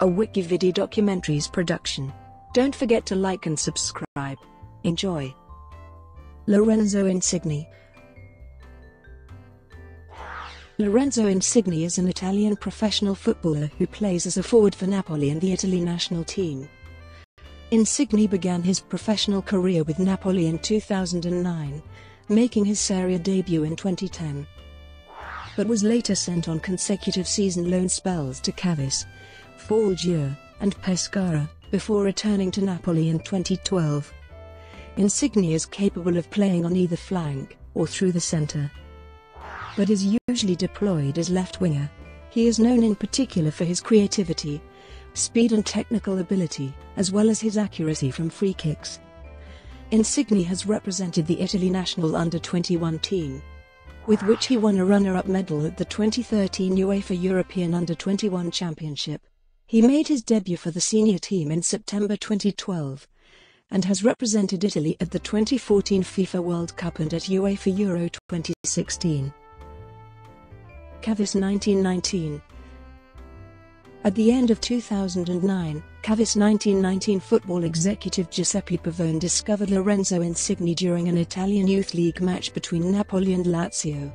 a Wikividi documentaries production. Don't forget to like and subscribe. Enjoy. Lorenzo Insigne Lorenzo Insigne is an Italian professional footballer who plays as a forward for Napoli and the Italy national team. Insigne began his professional career with Napoli in 2009, making his Serie A debut in 2010, but was later sent on consecutive season loan spells to Cavese, Foggia, and Pescara, before returning to Napoli in 2012. Insigne is capable of playing on either flank, or through the centre, but is usually deployed as left winger. He is known in particular for his creativity, speed and technical ability, as well as his accuracy from free kicks. Insigne has represented the Italy national under-21 team, with which he won a runner-up medal at the 2013 UEFA European Under-21 Championship. He made his debut for the senior team in September 2012 and has represented Italy at the 2014 FIFA World Cup and at UEFA Euro 2016. Cavese 1919 At the end of 2009, Cavese 1919 football executive Giuseppe Pavone discovered Lorenzo Insigne during an Italian Youth League match between Napoli and Lazio.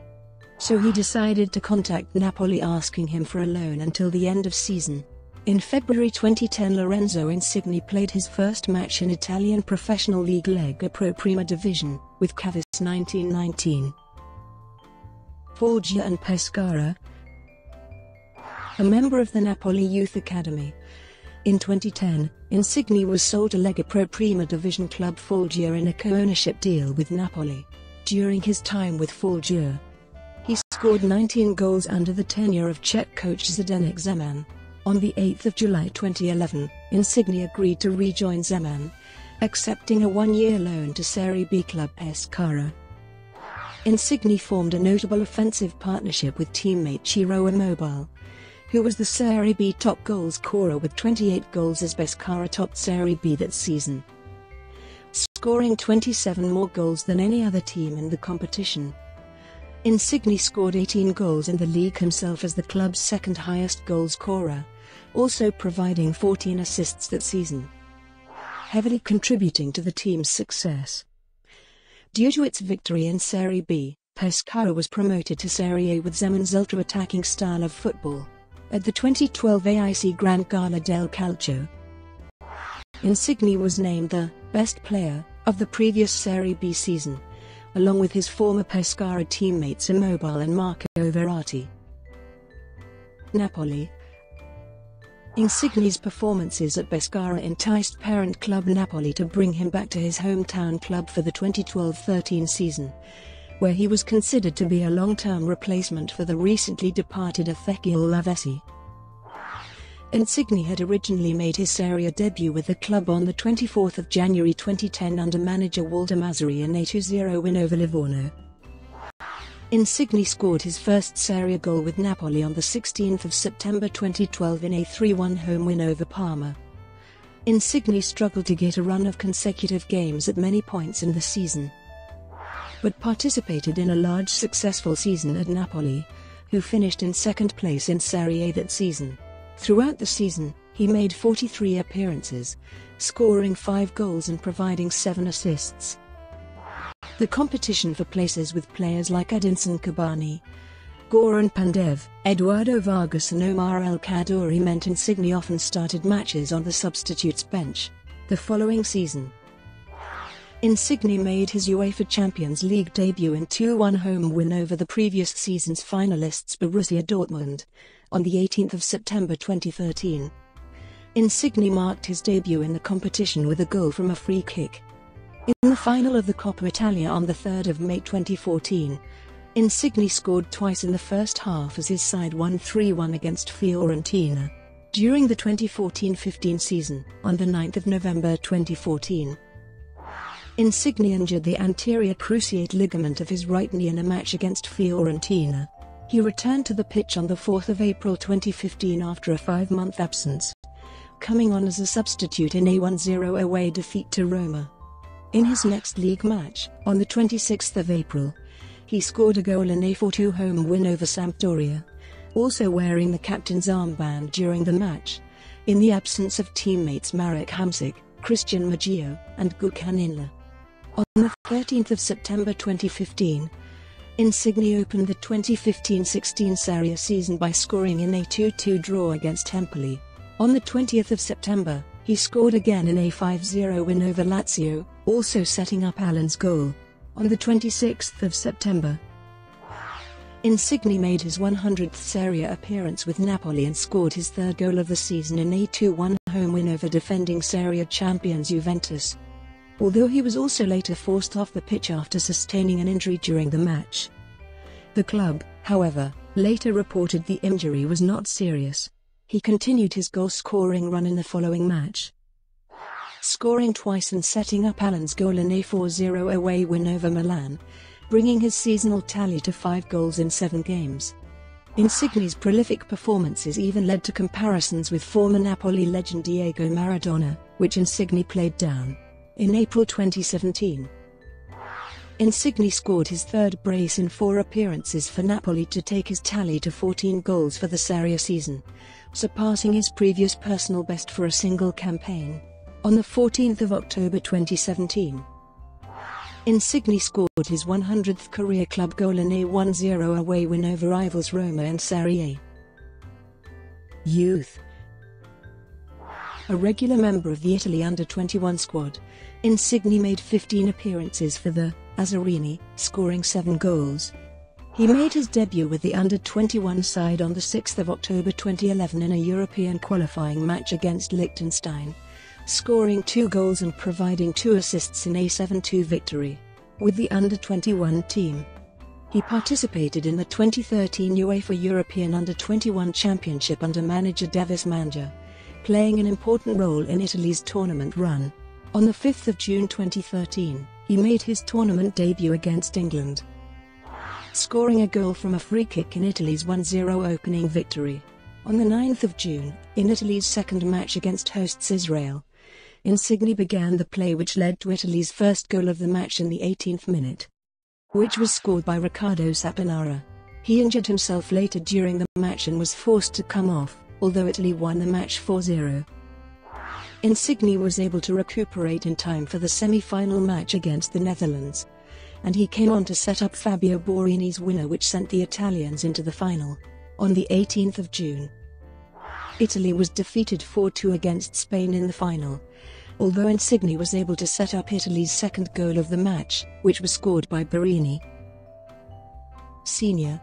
So he decided to contact Napoli asking him for a loan until the end of season. In February 2010 Lorenzo Insigne played his first match in Italian Professional League Lega Pro Prima Division, with Cavese 1919. Foggia and Pescara, a member of the Napoli Youth Academy. In 2010, Insigne was sold to Lega Pro Prima Division club Foggia in a co-ownership deal with Napoli. During his time with Foggia, he scored 19 goals under the tenure of Czech coach Zdeněk Zeman. On the 8th of July 2011, Insigne agreed to rejoin Zeman, accepting a one-year loan to Serie B club Pescara. Insigne formed a notable offensive partnership with teammate Ciro Immobile, who was the Serie B top goal scorer with 28 goals as Pescara topped Serie B that season, scoring 27 more goals than any other team in the competition. Insigne scored 18 goals in the league himself as the club's second highest goal scorer, also providing 14 assists that season, heavily contributing to the team's success. Due to its victory in Serie B, Pescara was promoted to Serie A with Zeman's ultra-attacking style of football. At the 2012 AIC Grand Gala del Calcio, Insigne was named the best player of the previous Serie B season, along with his former Pescara teammates Immobile and Marco Verratti. Napoli Insigne's performances at Pescara enticed parent club Napoli to bring him back to his hometown club for the 2012-13 season, where he was considered to be a long-term replacement for the recently departed Ezequiel Lavezzi. Insigne had originally made his Serie A debut with the club on 24 January 2010 under manager Walter Mazzarri in a 2-0 win over Livorno. Insigne scored his first Serie goal with Napoli on 16 September 2012 in a 3-1 home win over Parma. Insigne struggled to get a run of consecutive games at many points in the season, but participated in a large successful season at Napoli, who finished in second place in Serie A that season. Throughout the season, he made 43 appearances, scoring 5 goals and providing 7 assists. The competition for places with players like Edinson Cavani, Goran Pandev, Eduardo Vargas and Omar El Kaddouri meant Insigne often started matches on the substitutes bench. The following season, Insigne made his UEFA Champions League debut in 2-1 home win over the previous season's finalists Borussia Dortmund, on the 18th of September 2013. Insigne marked his debut in the competition with a goal from a free kick. In the final of the Coppa Italia on 3 May 2014, Insigne scored twice in the first half as his side won 3-1 against Fiorentina. During the 2014-15 season, on 9 November 2014, Insigne injured the anterior cruciate ligament of his right knee in a match against Fiorentina. He returned to the pitch on 4 April 2015 after a five-month absence, coming on as a substitute in a 1-0 away defeat to Roma. In his next league match, on the 26th of April, he scored a goal in a 4-2 home win over Sampdoria. Also wearing the captain's armband during the match, in the absence of teammates Marek Hamsik, Christian Maggio, and Gökhan Inler. On the 13th of September 2015, Insigne opened the 2015-16 Serie season by scoring in a 2-2 draw against Empoli. On the 20th of September, he scored again in a 5-0 win over Lazio, also setting up Allan's goal. On the 26th of September, Insigne made his 100th Serie A appearance with Napoli and scored his third goal of the season in a 2-1 home win over defending Serie A champions Juventus. Although he was also later forced off the pitch after sustaining an injury during the match. The club, however, later reported the injury was not serious. He continued his goal-scoring run in the following match, scoring twice and setting up Allan's goal in a 4-0 away win over Milan bringing his seasonal tally to five goals in seven games. Insigne's prolific performances even led to comparisons with former Napoli legend Diego Maradona, which Insigne played down. In April 2017, Insigne scored his third brace in four appearances for Napoli to take his tally to 14 goals for the Serie A season, surpassing his previous personal best for a single campaign. On the 14th of October 2017, Insigne scored his 100th career club goal in a 1-0 away win over rivals Roma and Serie A. Youth A regular member of the Italy under-21 squad, Insigne made 15 appearances for the Azzurrini, scoring 7 goals. He made his debut with the under-21 side on 6 October 2011 in a European qualifying match against Liechtenstein scoring two goals and providing two assists in a 7-2 victory. With the under-21 team, he participated in the 2013 UEFA European Under-21 Championship under manager Devis Mangia, playing an important role in Italy's tournament run. On the 5th of June 2013, he made his tournament debut against England, scoring a goal from a free kick in Italy's 1-0 opening victory. On the 9th of June, in Italy's second match against hosts Israel, Insigne began the play which led to Italy's first goal of the match in the 18th minute, which was scored by Riccardo Saponara. He injured himself later during the match and was forced to come off, although Italy won the match 4-0. Insigne was able to recuperate in time for the semi-final match against the Netherlands, and he came on to set up Fabio Borini's winner which sent the Italians into the final. On the 18th of June, Italy was defeated 4-2 against Spain in the final, although Insigne was able to set up Italy's second goal of the match, which was scored by Borini. Senior.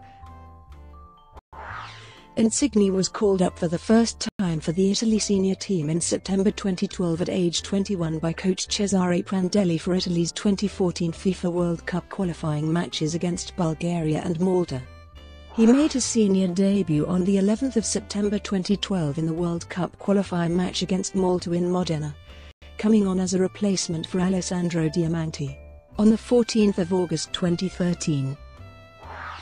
Insigne was called up for the first time for the Italy senior team in September 2012 at age 21 by coach Cesare Prandelli for Italy's 2014 FIFA World Cup qualifying matches against Bulgaria and Malta. He made his senior debut on the 11th of September 2012 in the World Cup qualifying match against Malta in Modena coming on as a replacement for Alessandro Diamanti. On the 14th of August 2013,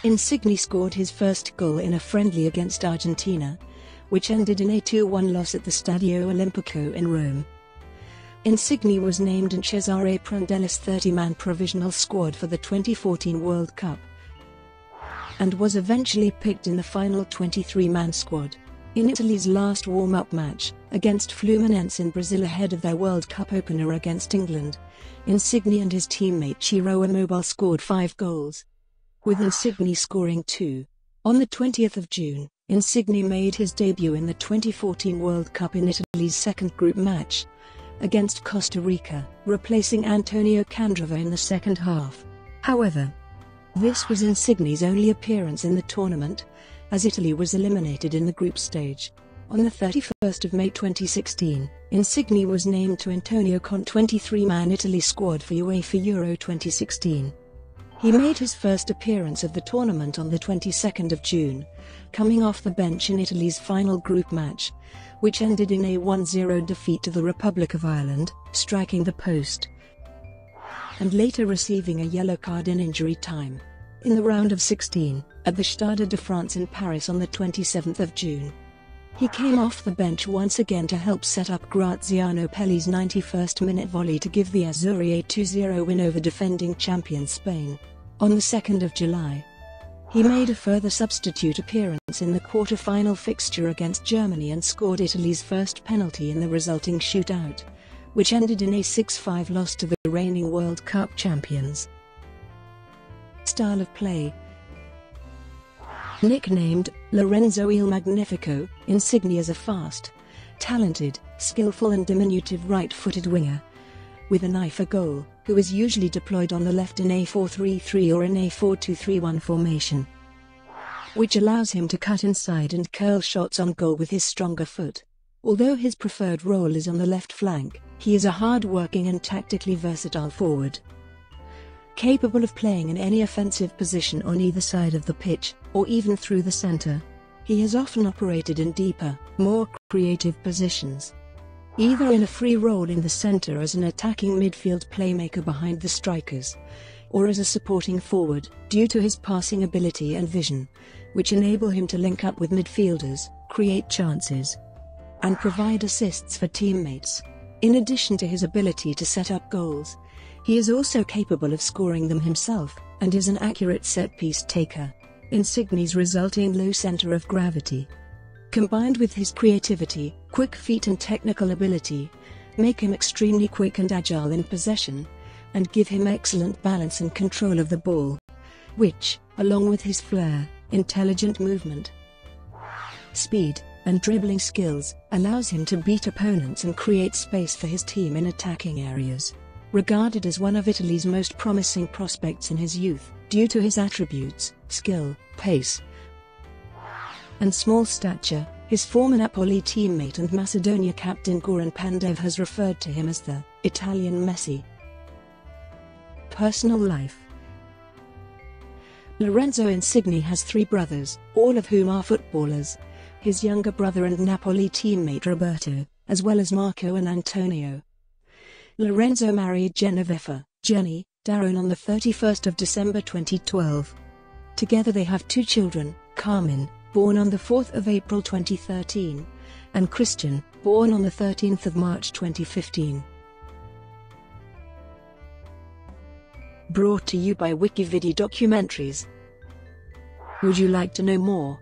Insigne scored his first goal in a friendly against Argentina, which ended in a 2-1 loss at the Stadio Olimpico in Rome. Insigne was named in Cesare Prandelli's 30-man provisional squad for the 2014 World Cup and was eventually picked in the final 23-man squad. In Italy's last warm-up match, against Fluminense in Brazil ahead of their World Cup opener against England, Insigne and his teammate Ciro Immobile scored five goals, with Insigne scoring two. On the 20th of June, Insigne made his debut in the 2014 World Cup in Italy's second group match, against Costa Rica, replacing Antonio Candreva in the second half. However, this was Insigne's only appearance in the tournament, as Italy was eliminated in the group stage. On the 31st of May 2016, Insigne was named to Antonio Conte's 23-man Italy squad for UEFA Euro 2016. He made his first appearance of the tournament on the 22nd of June, coming off the bench in Italy's final group match, which ended in a 1-0 defeat to the Republic of Ireland, striking the post, and later receiving a yellow card in injury time. In the round of 16, at the Stade de France in Paris on the 27th of June. He came off the bench once again to help set up Graziano Pellè's 91st minute volley to give the Azzurri a 2-0 win over defending champion Spain. On the 2nd of July, He made a further substitute appearance in the quarter-final fixture against Germany and scored Italy's first penalty in the resulting shootout, which ended in a 6-5 loss to the reigning World Cup champions. Style of play Nicknamed Lorenzo Il Magnifico, Insigne is a fast, talented, skillful and diminutive right-footed winger, with an eye for goal, who is usually deployed on the left in a 4-3-3 or in a 4-2-3-1 formation, which allows him to cut inside and curl shots on goal with his stronger foot. Although his preferred role is on the left flank, he is a hard-working and tactically versatile forward. Capable of playing in any offensive position on either side of the pitch, or even through the center. He has often operated in deeper, more creative positions. Either in a free role in the center as an attacking midfield playmaker behind the strikers, or as a supporting forward, due to his passing ability and vision, which enable him to link up with midfielders, create chances, and provide assists for teammates. In addition to his ability to set up goals, he is also capable of scoring them himself, and is an accurate set-piece taker. Insigne's resulting low center of gravity, combined with his creativity, quick feet and technical ability, make him extremely quick and agile in possession, and give him excellent balance and control of the ball, which, along with his flair, intelligent movement, speed, and dribbling skills, allows him to beat opponents and create space for his team in attacking areas. Regarded as one of Italy's most promising prospects in his youth, due to his attributes, skill, pace, and small stature, his former Napoli teammate and Macedonia captain Goran Pandev has referred to him as the Italian Messi. Personal life Lorenzo Insigne has three brothers, all of whom are footballers. His younger brother and Napoli teammate Roberto, as well as Marco and Antonio. Lorenzo married Genoveffa, Jenny, Darone on 31 December 2012. Together they have two children, Carmen, born on 4 April 2013, and Christian, born on 13 March 2015. Brought to you by Wikividi Documentaries. Would you like to know more?